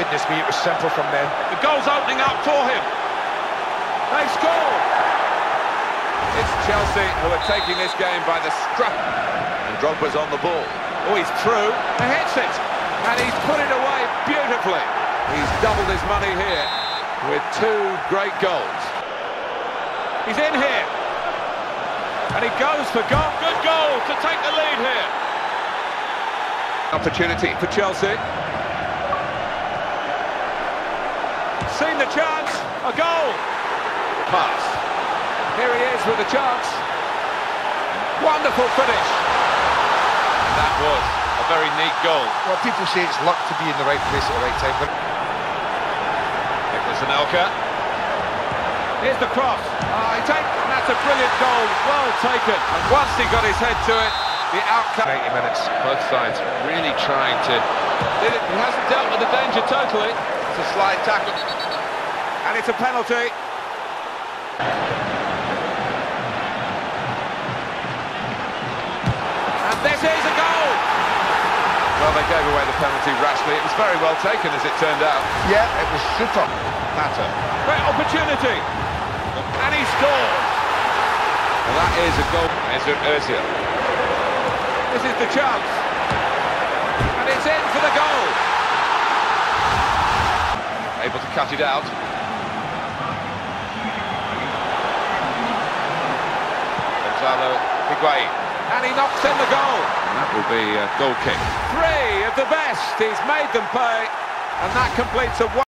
goodness me, it was simple from them. The goal's opening up for him. They score. It's Chelsea who are taking this game by the scruff. And Drogba's on the ball. Oh, he's through. And hits it. And he's put it away beautifully. He's doubled his money here with two great goals. He's in here. And he goes for goal. Good goal to take the lead here. Opportunity for Chelsea. Seen the chance. A goal. Pass. Here he is with a chance. Wonderful finish. And that was a very neat goal. Well, people say it's luck to be in the right place at the right time, but Nicolas Anelka. Here's the cross. Ah, he takes, and that's a brilliant goal. Well taken. And once he got his head to it, the outcome... 80 minutes. Both sides really trying to... He hasn't dealt with the danger totally. It's a slide tackle. And it's a penalty. And this is a goal. Well, they gave away the penalty rashly. It was very well taken, as it turned out. Yeah, it was super. Patter. Great opportunity. And he scores. And that is a goal. Mesut Ozil. This is the chance. And it's in for the goal. Able to cut it out. Gonzalo Higuain. And he knocks in the goal. And that will be a goal kick. Three of the best. He's made them pay. And that completes a